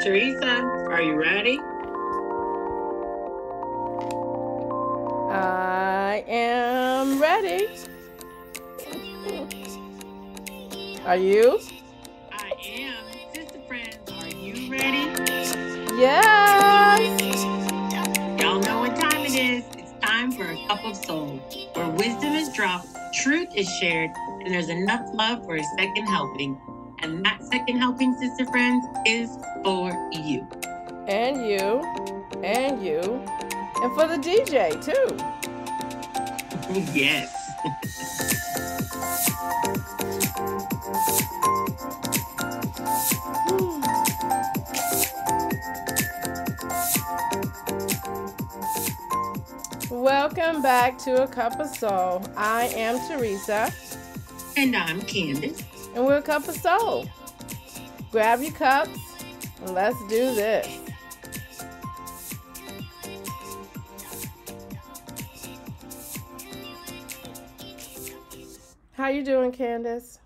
Theresa, are you ready? I am ready. Are you? I am. Sister friends, are you ready? Yes. Y'all know what time it is. It's time for a cup of soul, where wisdom is dropped, truth is shared, and there's enough love for a second helping. And that second helping, sister friends, is for you. And you. And you. And for the DJ, too. yes. Welcome back to A Cup of Soul. I am Theresa. And I'm Candace. And we're A Cup of Soul. Grab your cups and let's do this. How you doing, Candace?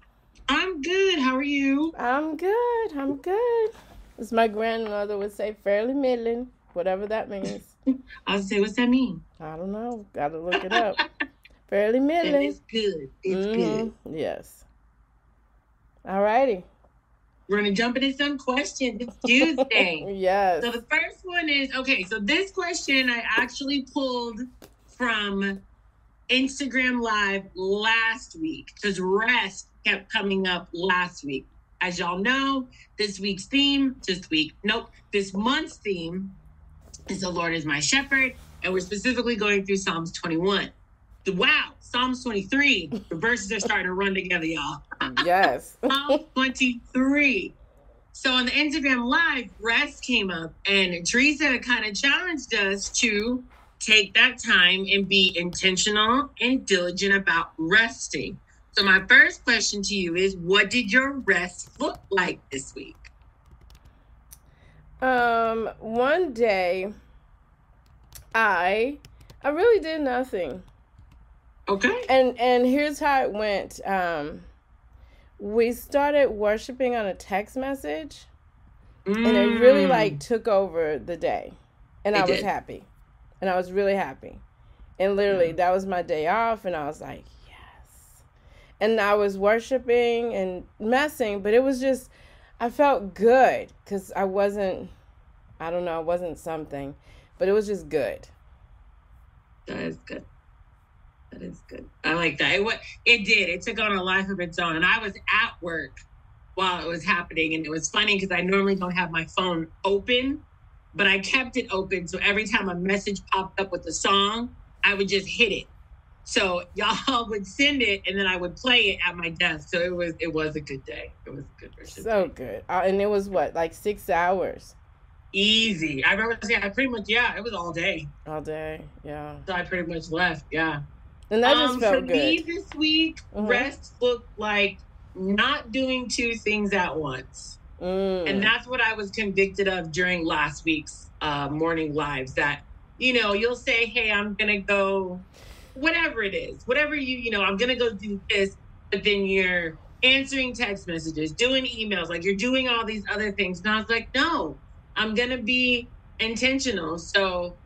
I'm good. How are you? I'm good. I'm good. As my grandmother would say, fairly middling, whatever that means. I'll say, what's that mean? I don't know. Got to look it up. fairly And middling. it's good. It's good. Mhm. Yes. All righty. We're gonna jump into some questions. It's Tuesday. Yes. so the first one is okay. So this question I actually pulled from Instagram Live last week because rest kept coming up last week. As y'all know, this week's theme, this week, nope, this month's theme is the Lord is my shepherd, and we're specifically going through Psalms 21. Wow, Psalms 23. The verses are starting to run together, y'all. Yes. Psalm 23. So on the Instagram live, rest came up, and Theresa kind of challenged us to take that time and be intentional and diligent about resting. So my first question to you is what did your rest look like this week? Um, one day I I really did nothing. Okay. And and here's how it went. Um we started worshiping on a text message and it really Mm. like took over the day. And It I was did. happy. And I was really happy. And literally that was my day off and I was like, yes. And I was worshiping and messing, but it was just I felt good cuz I wasn't I don't know, I wasn't something, but it was just good. That is good. That is good. I like that. It, it did. It took on a life of its own. And I was at work while it was happening. And it was funny because I normally don't have my phone open, but I kept it open. So every time a message popped up with a song, I would just hit it. So y'all would send it and then I would play it at my desk. So it was it was a good day. It was a good worship So good. Uh, and it was what, like 6 hours Easy. I remember saying I pretty much yeah, it was all day. all day. Yeah. So I pretty much left. Yeah. And that just um, felt for good. me this week, Mhm. rest looked like not doing two things at once. Mm. And that's what I was convicted of during last week's uh, morning lives. That, you know, you'll say, hey, I'm going to go, whatever it is, whatever you, you know, I'm going to go do this. But then you're answering text messages, doing emails, like you're doing all these other things. And I was like, no, I'm going to be intentional. So,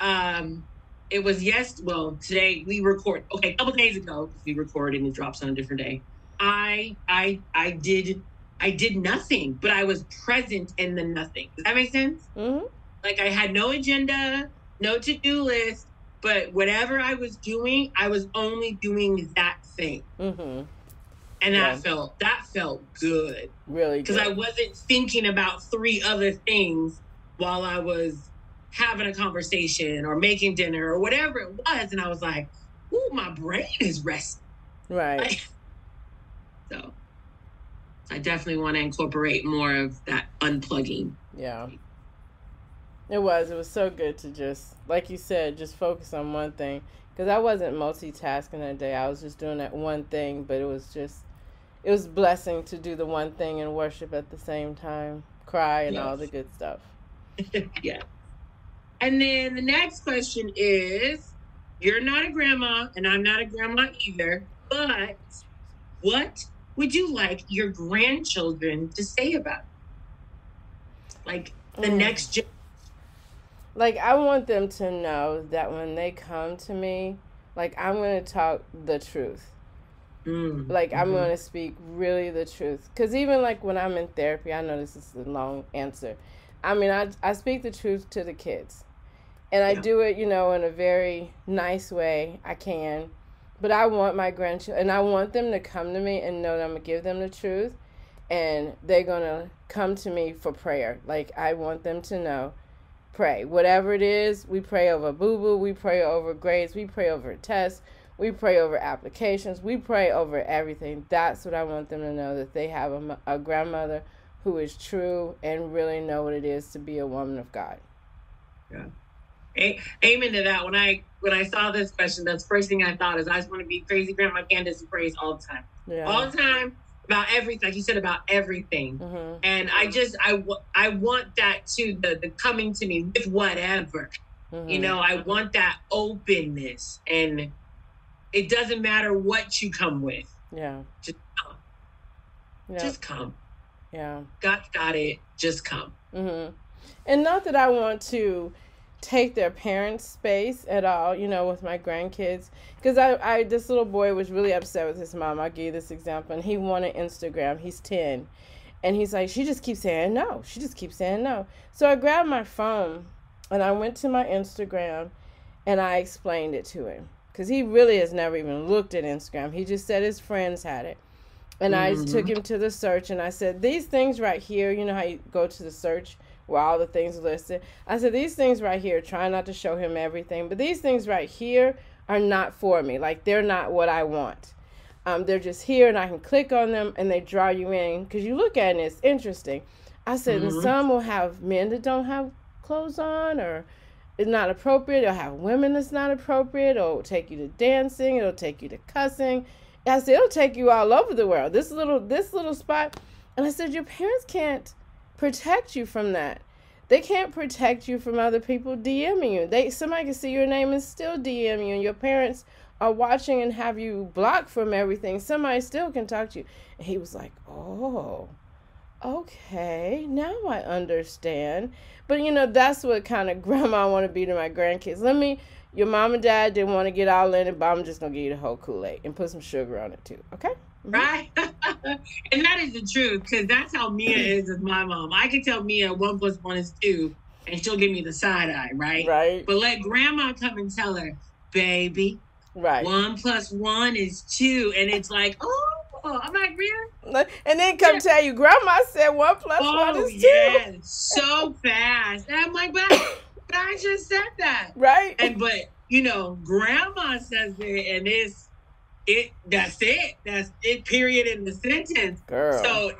um, it was yes. Well, today we record. Okay, a couple days ago we recorded and it drops on a different day. I I I did I did nothing, but I was present in the nothing. Does that make sense? Mhm. Like I had no agenda, no to do list, but whatever I was doing, I was only doing that thing, Mhm. and Yeah. that felt that felt good Really because. I wasn't thinking about three other things while I was having a conversation or making dinner or whatever it was, and I was like, "Ooh, my brain is resting." right. So I definitely want to incorporate more of that unplugging. Yeah. It was. It was so good to just, like you said, just focus on one thing. Because I wasn't multitasking that day. I was just doing that one thing, but it was just, it was blessing to do the one thing and worship at the same time, cry and all the good stuff. yeah. And then the next question is You're not a grandma, and I'm not a grandma either, but what would you like your grandchildren to say about? it? like the mm. next gen- like I want them to know that when they come to me, like I'm going to talk the truth. Mm, like I'm mm-hmm. going to speak really the truth. Cuz even like when I'm in therapy, I know this is a long answer. I mean, I I speak the truth to the kids. And I yeah. do it, you know, in a very nice way. I can. But I want my grandchildren and I want them to come to me and know that I'm going to give them the truth and they're going to come to me for prayer. Like I want them to know pray. Whatever it is, we pray over boo boo, we pray over grades, we pray over tests, we pray over applications, we pray over everything. That's what I want them to know that they have a, a grandmother who is true and really know what it is to be a woman of God. Yeah. A- amen to that. When I when I saw this question, that's first thing I thought is I just want to be crazy grandma Candace and praise all the time. Yeah. All the time about everything like you said about everything mm-hmm. and i just I, I want that to the the coming to me with whatever mm-hmm. you know i want that openness and it doesn't matter what you come with yeah just come yep. just come yeah god got it just come mm-hmm. and not that i want to take their parents' space at all, you know, with my grandkids. Because I, I, this little boy was really upset with his mom. I'll give you this example. And he wanted Instagram. He's 10. And he's like, she just keeps saying no. She just keeps saying no. So I grabbed my phone and I went to my Instagram and I explained it to him. Because he really has never even looked at Instagram. He just said his friends had it. And mm-hmm. I took him to the search and I said, these things right here, you know how you go to the search where all the things listed. I said, these things right here, try not to show him everything, but these things right here are not for me. Like, they're not what I want. Um, they're just here, and I can click on them, and they draw you in because you look at it, and it's interesting. I said, mm-hmm. and some will have men that don't have clothes on, or it's not appropriate. It'll have women that's not appropriate. It'll take you to dancing. It'll take you to cussing. I said, it'll take you all over the world. This little, this little spot. And I said, your parents can't protect you from that. They can't protect you from other people DMing you. They somebody can see your name and still DM you, and your parents are watching and have you blocked from everything. Somebody still can talk to you. And he was like, "Oh, okay, now I understand." But you know, that's what kind of grandma I want to be to my grandkids. Let me. Your mom and dad didn't want to get all in it, but I'm just gonna give you the whole Kool Aid and put some sugar on it too. Okay. Right? and that is the truth because that's how Mia hmm. is with my mom. I can tell Mia one plus one is two, and she'll give me the side eye, right? Right. But let grandma come and tell her, baby, right? One plus one is two, and it's like, oh. I'm like, really? And then come yeah. tell you, Grandma said one plus oh, one is two. Yeah, so fast. And I'm like, but, but I just said that. Right. And but you know, Grandma says it, and it's it that's it. That's it. Period in the sentence. Girl. So,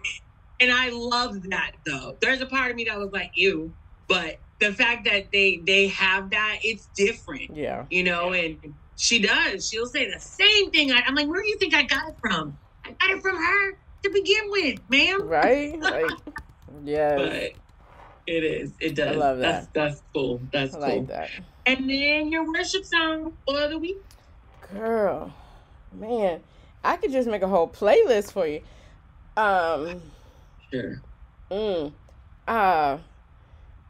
and I love that though. There's a part of me that was like, "Ew," but the fact that they they have that, it's different. Yeah. You know, and she does. She'll say the same thing. I, am like, where do you think I got it from? I got it from her to begin with, ma'am. Right. Like, yes. But it is. It does. I love that. That's, that's cool. That's I cool. like that. And then your worship song for the week. Girl. Man, I could just make a whole playlist for you. Um, sure. Mm. Uh,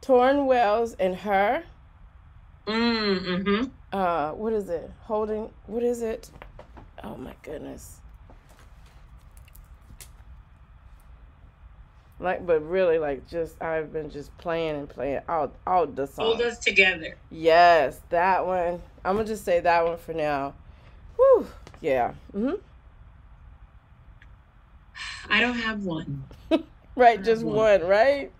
Tauren Wells and her. Mm, mm-hmm. Uh, what is it? Holding. What is it? Oh my goodness. Like, but really, like, just I've been just playing and playing all all the songs. Hold us together. Yes, that one. I'm gonna just say that one for now. Whew. Yeah. Mm-hmm. I don't have one. right, just one. one. right?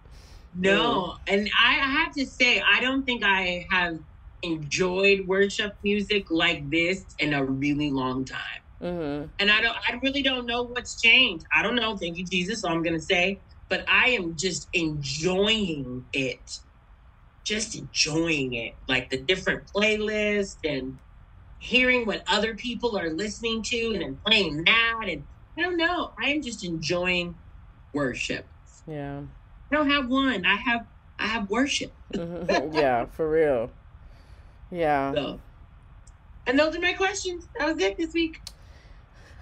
No, mm. and I, I have to say, I don't think I have enjoyed worship music like this in a really long time. Mm-hmm. And I don't, I really don't know what's changed. I don't know. Thank you, Jesus. So I'm gonna say, but I am just enjoying it, just enjoying it, like the different playlists and hearing what other people are listening to and then playing that. And I don't know. I am just enjoying worship. Yeah. I don't have one. I have I have worship. yeah, for real. Yeah. So, and those are my questions. That was it this week.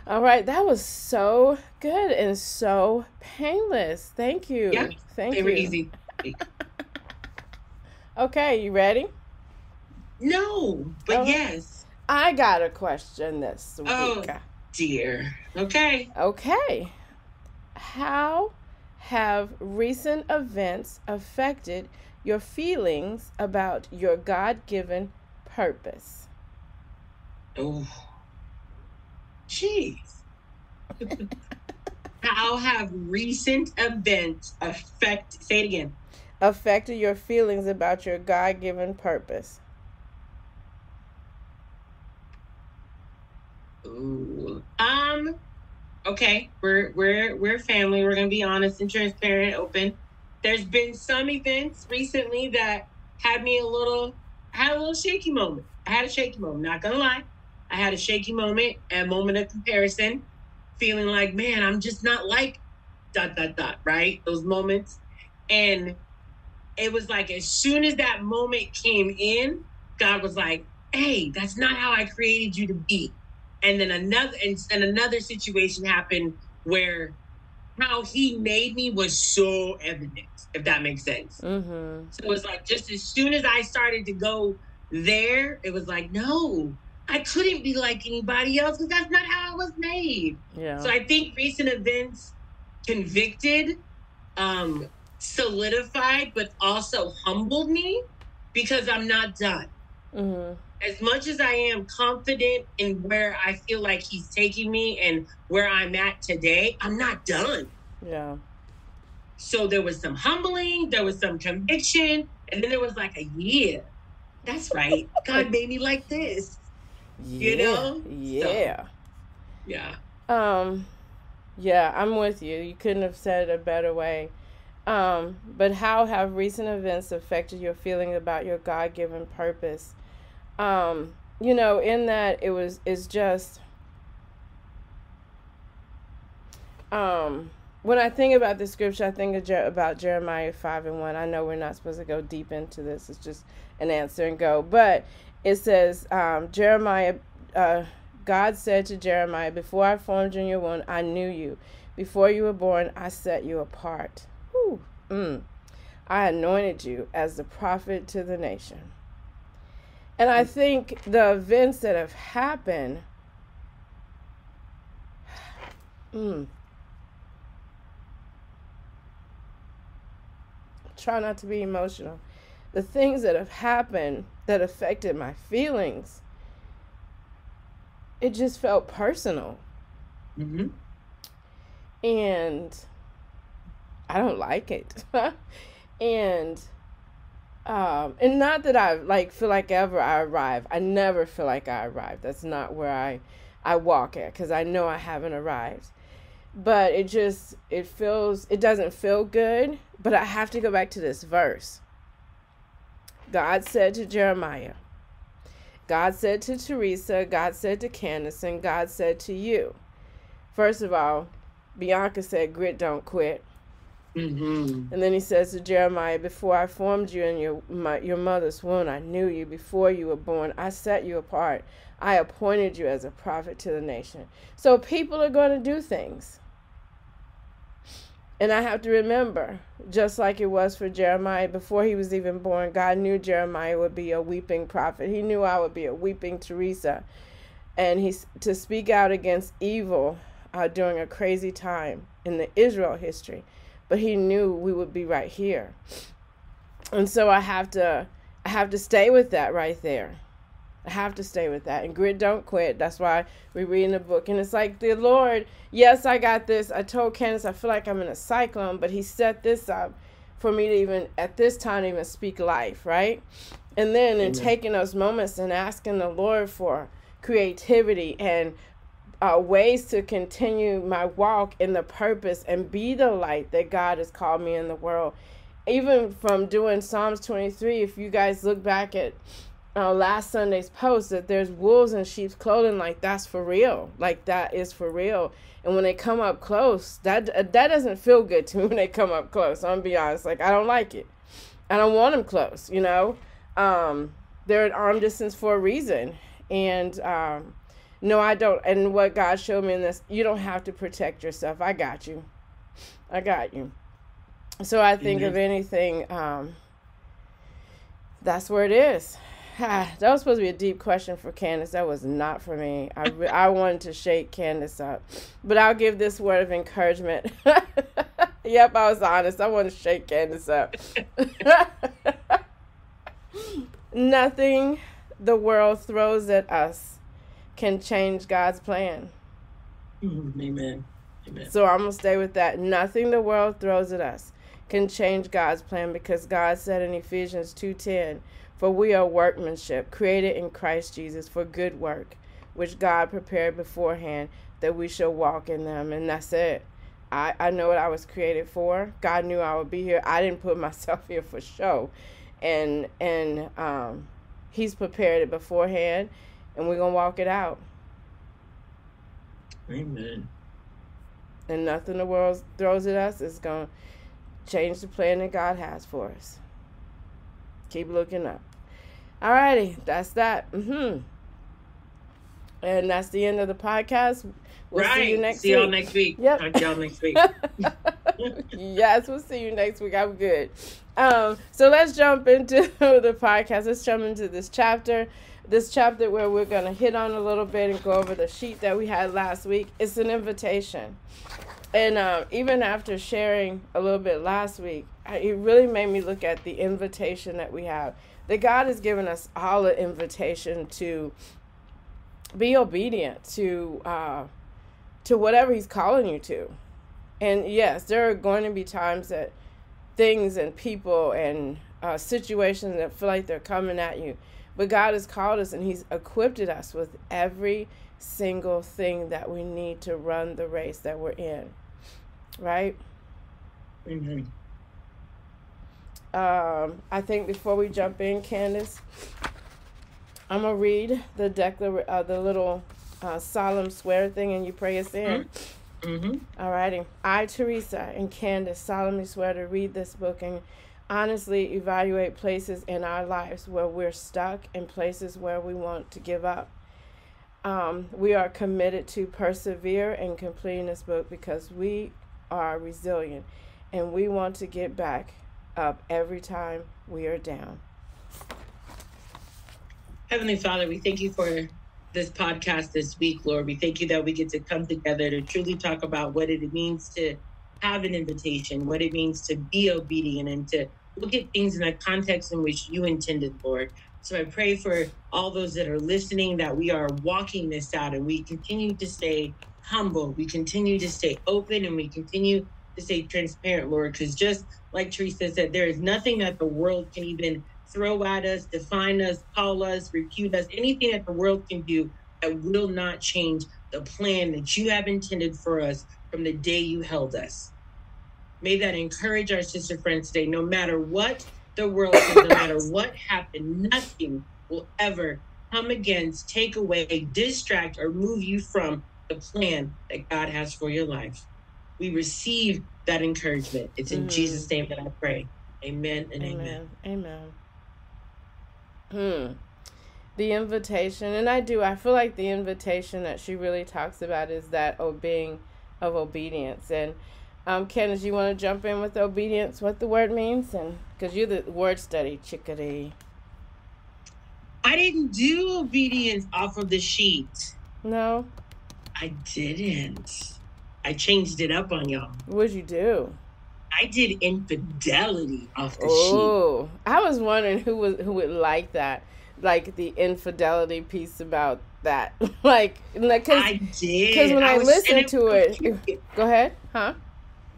All right, that was so good and so painless. Thank you. Yeah, Thank they you. were easy. okay, you ready? No, but oh, yes. I got a question this oh, week. Oh, dear. Okay. Okay. How have recent events affected your feelings about your God given purpose? Oh, jeez. How have recent events affect? Say it again. Affected your feelings about your God given purpose? Ooh. Um. Okay, we're we're we're family. We're gonna be honest and transparent, open. There's been some events recently that had me a little, had a little shaky moment. I had a shaky moment. Not gonna lie, I had a shaky moment, a moment of comparison, feeling like, man, I'm just not like dot dot dot. Right, those moments, and it was like as soon as that moment came in, God was like, "Hey, that's not how I created you to be." And then another and, and another situation happened where how he made me was so evident if that makes sense. Mm-hmm. so it was like just as soon as i started to go there it was like no i couldn't be like anybody else because that's not how i was made. Yeah. So i think recent events convicted um solidified but also humbled me because i'm not done. Mm-hmm as much as I am confident in where I feel like he's taking me and where I'm at today, I'm not done. Yeah. So there was some humbling, there was some conviction, and then there was like a yeah, that's right. God made me like this. Yeah. You know? Yeah. So, yeah. Um yeah, I'm with you. You couldn't have said it a better way. Um, but how have recent events affected your feeling about your God given purpose? Um, you know, in that it was it's just um when I think about the scripture, I think about Jeremiah 5 and 1. I know we're not supposed to go deep into this, it's just an answer and go. But it says, um, Jeremiah, uh, God said to Jeremiah, Before I formed you in your womb, I knew you. Before you were born, I set you apart. Mm. I anointed you as the prophet to the nation. And I think the events that have happened, mm, try not to be emotional. The things that have happened that affected my feelings, it just felt personal. Mm-hmm. And I don't like it. and um, and not that I like feel like ever I arrive. I never feel like I arrive. That's not where I I walk at because I know I haven't arrived. But it just it feels it doesn't feel good. But I have to go back to this verse. God said to Jeremiah, God said to Theresa, God said to Candace, and God said to you. First of all, Bianca said, "Grit, don't quit." Mm-hmm. And then he says to Jeremiah, Before I formed you in your, my, your mother's womb, I knew you. Before you were born, I set you apart. I appointed you as a prophet to the nation. So people are going to do things. And I have to remember, just like it was for Jeremiah, before he was even born, God knew Jeremiah would be a weeping prophet. He knew I would be a weeping Theresa. And he's to speak out against evil uh, during a crazy time in the Israel history but he knew we would be right here. And so I have to I have to stay with that right there. I have to stay with that. And grit don't quit. That's why we read in the book. And it's like the Lord, yes, I got this. I told Candace I feel like I'm in a cyclone, but he set this up for me to even at this time even speak life, right? And then in taking those moments and asking the Lord for creativity and uh, ways to continue my walk in the purpose and be the light that God has called me in the world. Even from doing Psalms 23, if you guys look back at uh, last Sunday's post, that there's wolves in sheep's clothing, like that's for real. Like that is for real. And when they come up close, that that doesn't feel good to me when they come up close. I'm gonna be honest. Like I don't like it. I don't want them close. You know, um, they're at arm distance for a reason, and um, no, I don't. And what God showed me in this, you don't have to protect yourself. I got you. I got you. So I think mm-hmm. if anything, um, that's where it is. that was supposed to be a deep question for Candace. That was not for me. I, I wanted to shake Candace up. But I'll give this word of encouragement. yep, I was honest. I want to shake Candace up. Nothing the world throws at us can change God's plan. Mm-hmm. Amen. Amen. So I'm going to stay with that. Nothing the world throws at us can change God's plan because God said in Ephesians 2:10 for we are workmanship, created in Christ Jesus for good work, which God prepared beforehand that we shall walk in them. And that's it. I, I know what I was created for. God knew I would be here. I didn't put myself here for show. And and um, He's prepared it beforehand, and we're gonna walk it out. Amen. And nothing the world throws at us is gonna change the plan that God has for us. Keep looking up. Alrighty, that's that. Mm-hmm. And that's the end of the podcast. We'll right. see you next see week. See y'all next week. Yep. Talk y'all next week. yes, we'll see you next week. I'm good. Um, so let's jump into the podcast. Let's jump into this chapter. This chapter where we're going to hit on a little bit and go over the sheet that we had last week. It's an invitation. And uh, even after sharing a little bit last week, it really made me look at the invitation that we have that God has given us all an invitation to be obedient to uh, to whatever He's calling you to. And yes, there are going to be times that things and people and uh, situations that feel like they're coming at you. But God has called us and He's equipped us with every single thing that we need to run the race that we're in. Right? Mm-hmm. Um, I think before we jump in, Candace, I'm gonna read the declar- uh, the little uh, solemn swear thing, and you pray us in. Mm-hmm. All righty. I, Theresa, and Candace solemnly swear to read this book and honestly evaluate places in our lives where we're stuck and places where we want to give up. Um, we are committed to persevere in completing this book because we are resilient and we want to get back up every time we are down. Heavenly Father, we thank you for this podcast this week, Lord. We thank you that we get to come together to truly talk about what it means to have an invitation, what it means to be obedient, and to look at things in the context in which you intended, Lord. So I pray for all those that are listening that we are walking this out and we continue to stay humble, we continue to stay open, and we continue to stay transparent, Lord, because just like Theresa said, there is nothing that the world can even throw at us, define us, call us, repute us, anything that the world can do that will not change the plan that you have intended for us from the day you held us. May that encourage our sister friends today. No matter what the world says, no matter what happened, nothing will ever come against, take away, distract, or move you from the plan that God has for your life. We receive that encouragement. It's in mm. Jesus' name that I pray. Amen and amen. Amen. amen. Hmm. The invitation, and I do, I feel like the invitation that she really talks about is that obeying of obedience. And um, Candace, you want to jump in with obedience, what the word means? And because you're the word study, chickadee. I didn't do obedience off of the sheet. No. I didn't. I changed it up on y'all. What'd you do? I did infidelity off the oh, sheet. I was wondering who was who would like that, like the infidelity piece about that, like because I did. Because when I, I listened to it, go ahead, huh?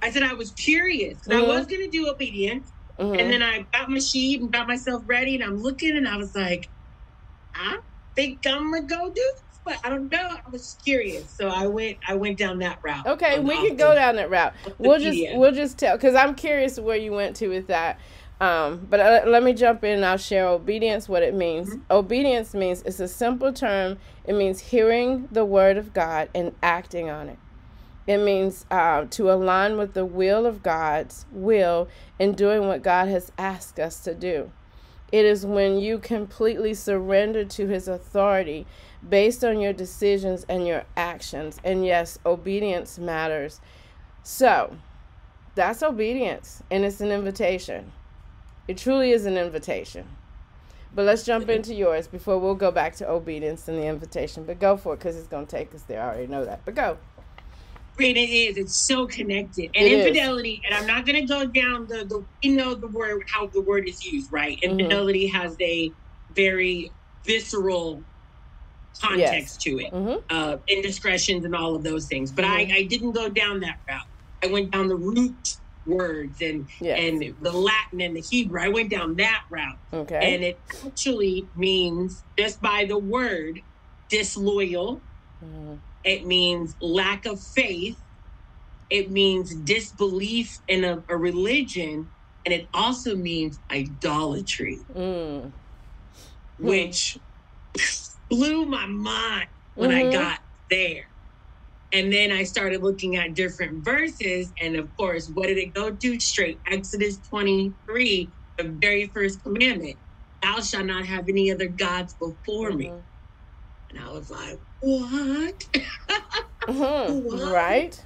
I said I was curious. Mm-hmm. I was gonna do obedience, mm-hmm. and then I got my sheet and got myself ready, and I'm looking, and I was like, I think I'm gonna go do this, but I don't know. I was curious, so I went. I went down that route. Okay, we can go down that route. We'll just we'll just tell because I'm curious where you went to with that. Um, but uh, let me jump in and I'll share obedience, what it means. Mm-hmm. Obedience means it's a simple term. It means hearing the word of God and acting on it. It means uh, to align with the will of God's will in doing what God has asked us to do. It is when you completely surrender to his authority based on your decisions and your actions. And yes, obedience matters. So, That's obedience, and it's an invitation. It truly is an invitation. But let's jump into yours before we'll go back to obedience and the invitation. But go for it because it's going to take us there. I already know that. But go. Great, it is. It's so connected. And It is. infidelity, and I'm not going to go down the, the, you know, the word, how the word is used, right? Mhm. Infidelity has a very visceral context to it, Mm-hmm. uh, indiscretions and all of those things. But I, Mhm. I didn't go down that route. I went down the root words and Yes. and the Latin and the Hebrew. I went down that route. okay. And it actually means just by the word disloyal, Mhm. It means lack of faith, it means disbelief in a, a religion, and it also means idolatry, Mm. Hmm. which blew my mind when I Mhm. got there. And then I started looking at different verses, and of course, what did it go to? Straight Exodus 23, the very first commandment Thou shalt not have any other gods before me. Mhm. And I was like, What? Mhm. What? Right.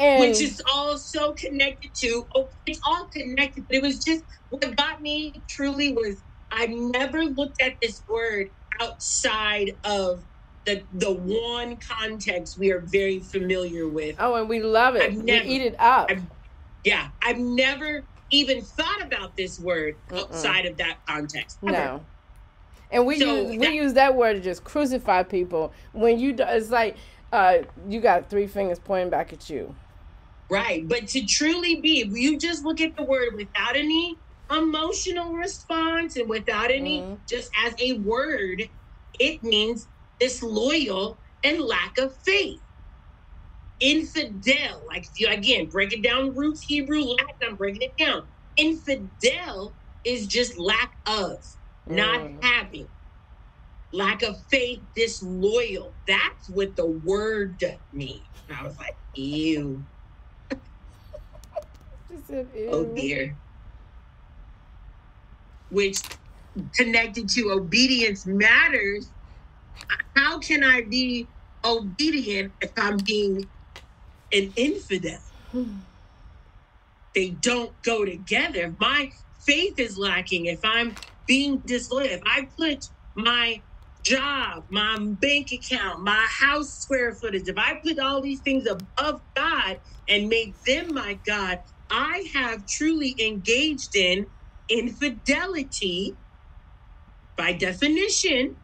And which is all so connected to oh, it's all connected but it was just what got me truly was i never looked at this word outside of the the one context we are very familiar with oh, and we love it. I've we eat it up. I've- yeah i've never even thought about this word Mm-mm. outside of that context ever. No. And we So use we that- use that word to just crucify people. When you do, it's like uh, you got three fingers pointing back at you. Right. But to truly be, if you just look at the word without any emotional response and without any, Mhm. just as a word, it means disloyal and lack of faith. Infidel, like again break it down roots, Hebrew, Latin, I'm breaking it down. Infidel is just lack of, not Mm. having. Lack of faith, disloyal. That's what the word means. And I was like, ew. Said, Oh dear. Which connected to obedience matters. How can I be obedient if I'm being an infidel? They don't go together. My faith is lacking, if I'm being disloyal, if I put my job, my bank account, my house square footage, if I put all these things above God and make them my God, I have truly engaged in infidelity by definition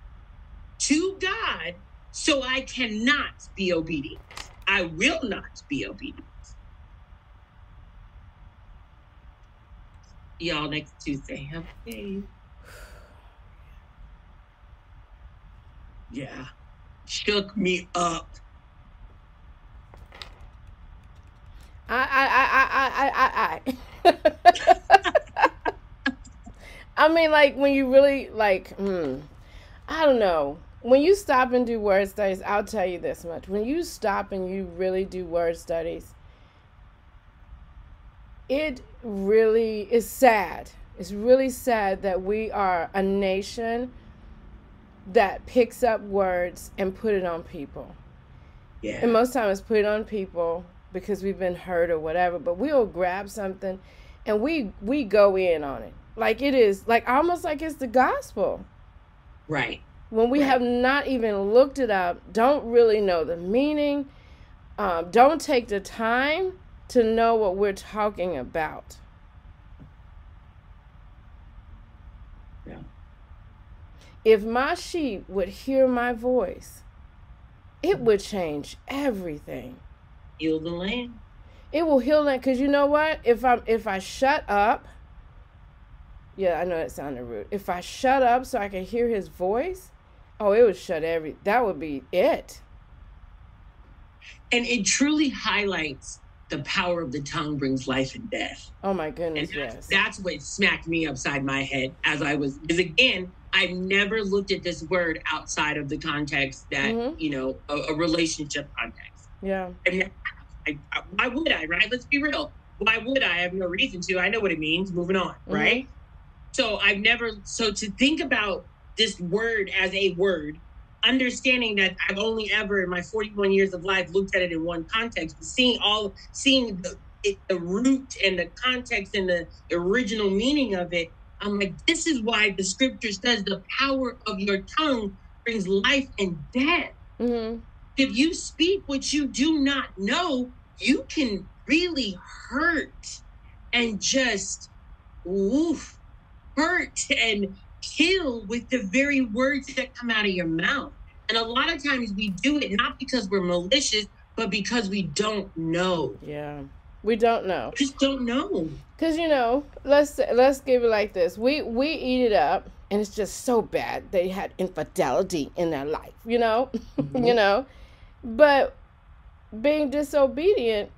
to God, so I cannot be obedient. I will not be obedient. Y'all next Tuesday. Okay. Yeah. Shook me up. I I I I I I I. Mean, like when you really like, hmm, I don't know. When you stop and do word studies, I'll tell you this much: when you stop and you really do word studies, it really is sad. It's really sad that we are a nation that picks up words and put it on people. Yeah. And most times put it on people because we've been hurt or whatever, but we'll grab something and we we go in on it. Like it is like almost like it's the gospel. Right. When we Right. have not even looked it up, don't really know the meaning, um, don't take the time to know what we're talking about. Yeah. If my sheep would hear my voice, it would change everything. Heal the land. It will heal that because you know what? If I'm if I shut up, yeah, I know that sounded rude. If I shut up so I can hear his voice, oh, it would shut every. That would be it. And it truly highlights the power of the tongue brings life and death. Oh my And goodness, that's, yes. that's what smacked me upside my head as I was, because again, I've never looked at this word outside of the context that, Mhm. you know, a, a relationship context. yeah. I, I, why would I, right? Let's be real. Why would I? I have no reason to. I know what it means. Moving on, Mm-hmm. right? So I've never, so to think about this word as a word, understanding that I've only ever in my 41 years of life looked at it in one context, but seeing all, seeing the, it, the root and the context and the original meaning of it, I'm like, this is why the scripture says the power of your tongue brings life and death. Mm-hmm. If you speak what you do not know, you can really hurt and just woof, hurt and kill with the very words that come out of your mouth. And a lot of times we do it not because we're malicious, but because we don't know. Yeah. We don't know. Just don't know. Cause you know, let's let's give it like this. We we eat it up, and it's just so bad. They had infidelity in their life. You know, mm-hmm. you know, but being disobedient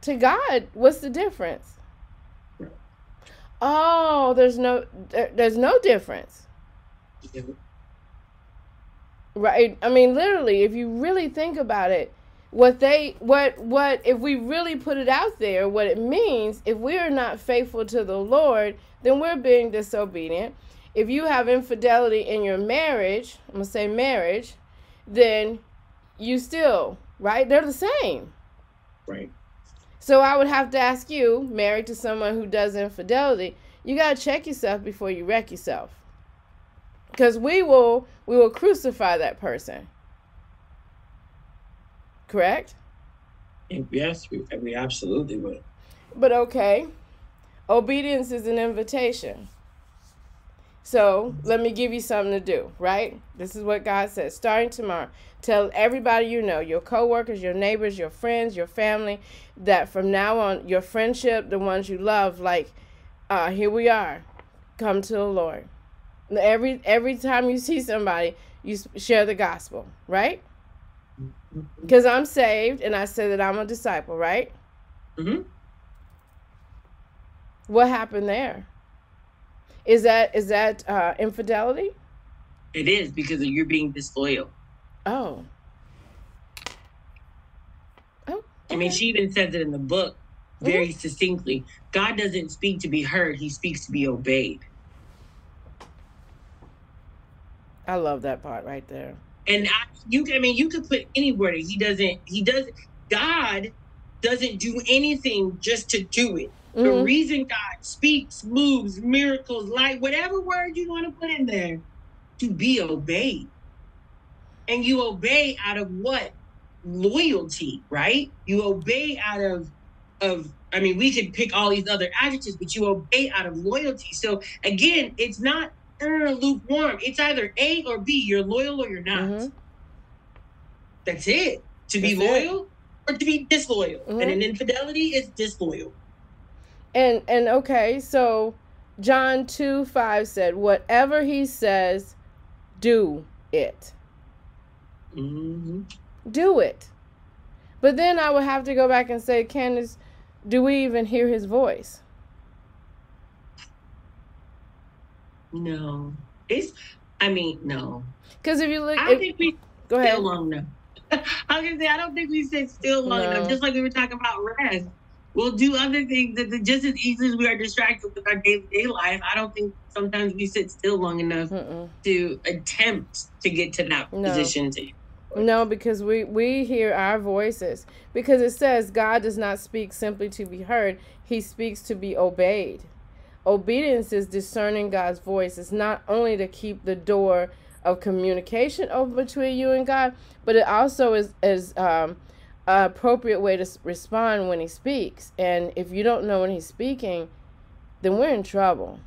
to God, what's the difference? Oh, there's no there, there's no difference. Yeah. Right? I mean, literally, if you really think about it, what they what what if we really put it out there what it means if we are not faithful to the lord then we're being disobedient if you have infidelity in your marriage i'm gonna say marriage then you still right they're the same right so i would have to ask you married to someone who does infidelity you got to check yourself before you wreck yourself because we will we will crucify that person correct? Yes, we, we absolutely would. But okay, obedience is an invitation. So let me give you something to do, right? This is what God says. Starting tomorrow, tell everybody you know, your coworkers, your neighbors, your friends, your family, that from now on, your friendship, the ones you love, like, uh, here we are, come to the Lord. Every every time you see somebody, you share the gospel, right? Because I'm saved and I said that I'm a disciple, right? Mm-hmm. What happened there? Is that is that uh, infidelity? It is because you're being disloyal. Oh. Oh. Okay. I mean, she even says it in the book very mm-hmm. succinctly. God doesn't speak to be heard; He speaks to be obeyed. I love that part right there. And I, you, I mean, you could put anywhere. He doesn't. He does. God doesn't do anything just to do it. Mm-hmm. The reason God speaks, moves, miracles, light, whatever word you want to put in there, to be obeyed. And you obey out of what? Loyalty, right? You obey out of of I mean, we could pick all these other adjectives, but you obey out of loyalty. So again, it's not uh, lukewarm. It's either A or B. You're loyal or you're not. Mm-hmm. That's it. To That's be loyal it. or to be disloyal. Mm-hmm. And an infidelity is disloyal. And and okay, so John 2 5 said, Whatever he says, do it. Mm-hmm. Do it. But then I would have to go back and say, Candace, do we even hear his voice? No, it's. I mean, no. Because if you look, I if, think we go ahead. long enough. I was gonna say I don't think we sit still long no. enough. Just like we were talking about rest, we'll do other things that just as easily as we are distracted with our day to day life. I don't think sometimes we sit still long enough Mm-mm. to attempt to get to that no. position. To, no, because we we hear our voices. Because it says God does not speak simply to be heard; He speaks to be obeyed. Obedience is discerning God's voice. It's not only to keep the door of communication open between you and God, but it also is is um, an appropriate way to respond when He speaks. And if you don't know when He's speaking, then we're in trouble.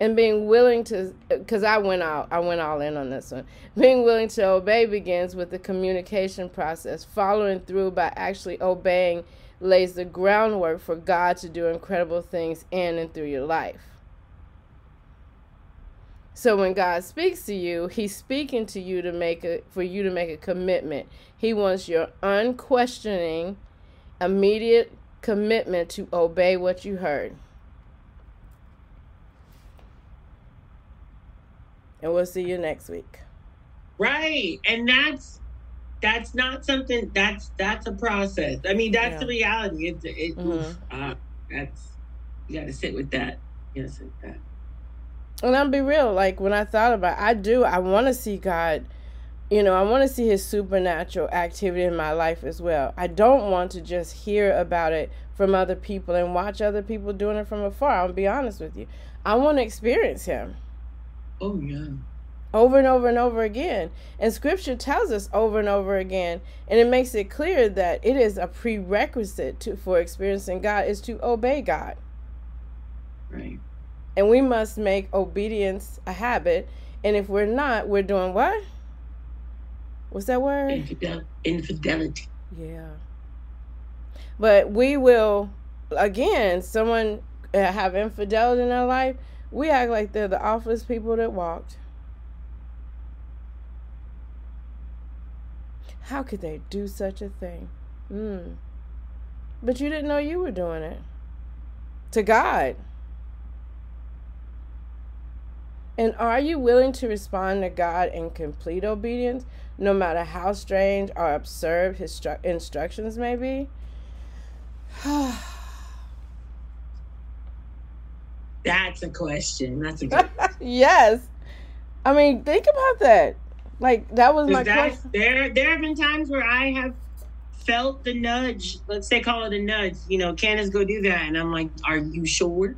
And being willing to because i went out i went all in on this one being willing to obey begins with the communication process following through by actually obeying lays the groundwork for God to do incredible things in and through your life. So when God speaks to you, he's speaking to you to make a for you to make a commitment. He wants your unquestioning immediate commitment to obey what you heard. And we'll see you next week. Right. And that's that's not something that's that's a process. I mean, that's yeah. the reality. It's it, mm-hmm. uh, that's you got to sit with that. Yes, with that. And I'll be real. Like when I thought about, it, I do. I want to see God you know, I want to see his supernatural activity in my life as well. I don't want to just hear about it from other people and watch other people doing it from afar. I'll be honest with you. I want to experience him. Oh, yeah. Over and over and over again. And scripture tells us over and over again, and it makes it clear that it is a prerequisite to for experiencing God is to obey God. Right. And we must make obedience a habit. And if we're not, we're doing what? What's that word? Infidel- infidelity. Yeah. But we will, again, someone have infidelity in their life, we act like they're the office people that walked. How could they do such a thing? Mm. But you didn't know you were doing it. To God. And are you willing to respond to God in complete obedience, no matter how strange or absurd his stru- instructions may be? That's a question. That's a good yes. I mean, think about that. Like that was my that, question. there there have been times where I have felt the nudge. Let's say call it a nudge. You know, Candace, go do that, and I'm like, are you sure?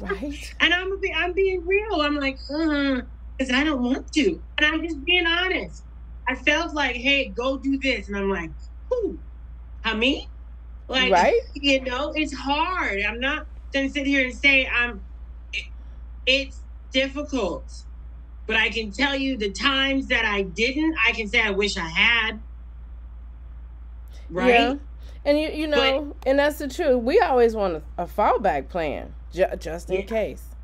right. And I'm be, I'm being real. I'm like, uh, because I don't want to, and I'm just being honest. I felt like, hey, go do this, and I'm like, who? How me? Like, Right. you know, it's hard. I'm not gonna sit here and say I'm. It, it's difficult, but I can tell you the times that I didn't. I can say I wish I had. Right. Yeah. And you you know, and that's the truth. We always want a, a fallback plan, ju- just in Yeah. case.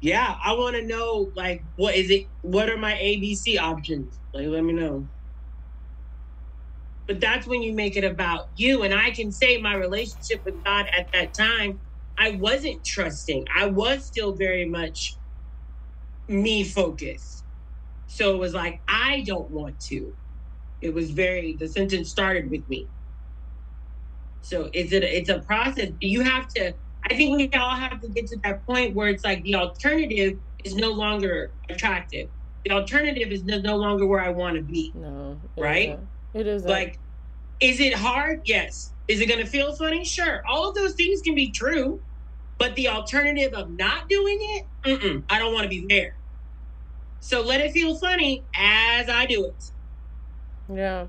Yeah, I want to know like what is it? What are my ABC options? Like, let me know. But that's when you make it about you. And I can say my relationship with God at that time, I wasn't trusting. I was still very much me focused. So it was like, I don't want to. It was very, the sentence started with me. So it's a, it's a process. You have to, I think we all have to get to that point where it's like the alternative is no longer attractive. The alternative is no no longer where I want to be. No. Right? isn't. It is Like, is it hard? Yes. Is it going to feel funny? Sure. All of those things can be true, but the alternative of not doing it, mm-mm, I don't want to be there. So let it feel funny as I do it. Yeah.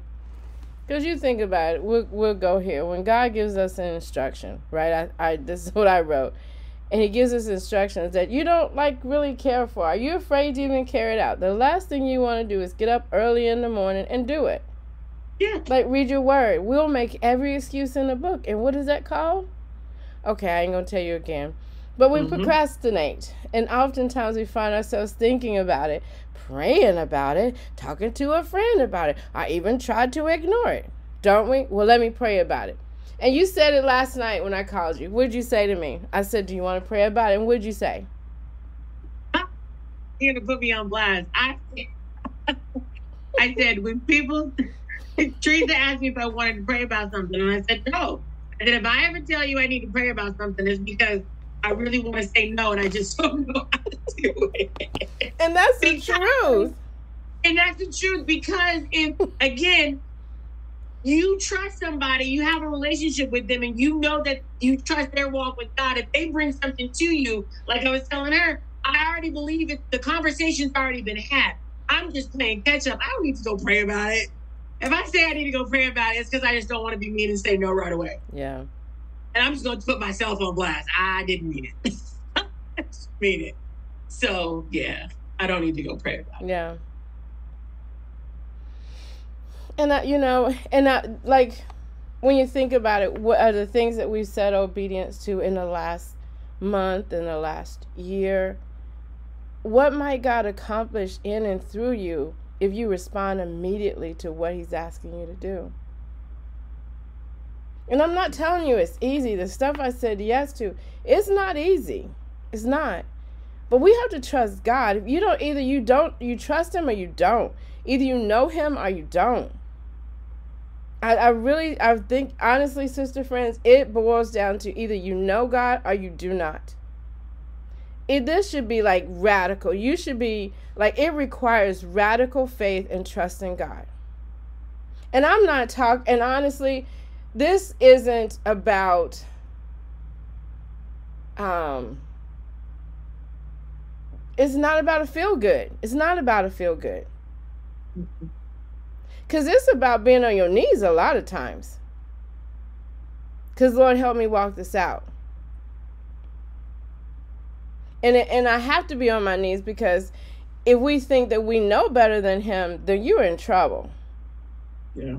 Because you think about it, we'll, we'll go here. When God gives us an instruction, right? I, I This is what I wrote. And He gives us instructions that you don't like really care for. Are you afraid to even carry it out? The last thing you want to do is get up early in the morning and do it. Yeah. Like, read your word. We'll make every excuse in the book. And what is that called? Okay, I ain't going to tell you again. But we Mhm. procrastinate. And oftentimes we find ourselves thinking about it, praying about it, talking to a friend about it. I even tried to ignore it. Don't we? Well, let me pray about it. And you said it last night when I called you. What'd you say to me? I said, Do you want to pray about it? And what'd you say? You're going to put me on blast. I, I said, when people, Theresa asked me if I wanted to pray about something, and I said, no. I said, if I ever tell you I need to pray about something, it's because I really want to say no, and I just don't know how to do it. And that's the Because- truth. And that's the truth because if again, you trust somebody, you have a relationship with them, and you know that you trust their walk with God. If they bring something to you, like I was telling her, I already believe it. The conversation's already been had. I'm just playing catch up. I don't need to go pray about it. If I say I need to go pray about it, it's because I just don't want to be mean and say no right away. Yeah. And I'm just going to put myself on blast. I didn't mean it. I just mean it. So yeah, I don't need to go pray about it. Yeah. And I, you know, and I like when you think about it, what are the things that we've said obedience to in the last month, in the last year? What might God accomplish in and through you if you respond immediately to what He's asking you to do? And I'm not telling you it's easy. The stuff I said yes to, it's not easy. It's not. But we have to trust God. If you don't either you don't you trust him or you don't. Either you know him or you don't. I, I really I think honestly, sister friends, it boils down to either you know God or you do not. It this should be like radical. You should be like it requires radical faith and trust in God. And I'm not talking and honestly, this isn't about um it's not about a feel good. It's not about a feel good. Cuz it's about being on your knees a lot of times. Cuz Lord help me walk this out and it, and I have to be on my knees because if we think that we know better than him, then you're in trouble. Yeah.